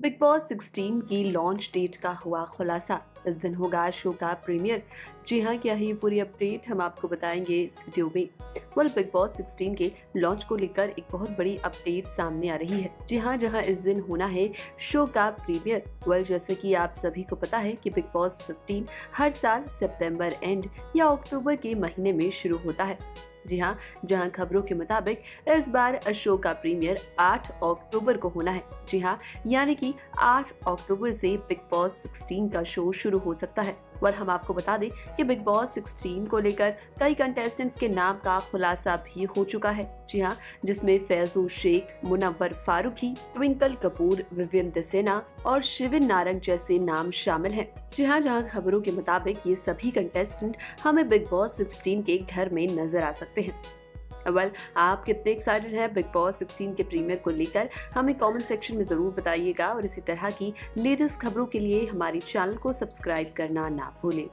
Big boss 16 की launch date का हुआ खुलासा। इस दिन होगा शो का प्रीमियर जी हाँ क्या है पूरी अपडेट हम आपको बताएँगे इस वीडियो में। वेल बिग बॉस 16 के लॉन्च को लेकर एक बहुत बड़ी अपडेट सामने आ रही है। जी हाँ जहाँ इस दिन होना है शो का प्रीमियर वेल जैसे कि आप सभी को पता है कि बिग बॉस 15 हर साल सितंबर एंड या अक्टूबर के महीने में शुरू होता है। जी हाँ जहाँ खबरों के मुताबिक इस बार शो का प्रीमियर 8 अक्टूबर को होना है। जी हाँ यानी कि 8 अक्टूबर से बिग बॉस 16 का शो शुरू हो सकता है। और हम आपको बता दें कि बिग बॉस 16 को लेकर कई कंटेस्टेंट्स के नाम का खुलासा भी हो चुका है। जी हाँ जिसमें फैजू शेख मुनव्वर फारूकी ट्विंकल कपूर विवियन दसेना और शिविन नारंग जैसे नाम शामिल हैं। जी हाँ जहाँ खबरों के मुताबिक ये सभी कंटेस्टेंट हमें बिग बॉस 16 के घर में नज़र आ सकते हैं। वेल आप कितने एक्साइटेड हैं बिग बॉस 16 के प्रीमियर को लेकर? हमें कमेंट सेक्शन में ज़रूर बताइएगा और इसी तरह की लेटेस्ट खबरों के लिए हमारे चैनल को सब्सक्राइब करना ना भूलें।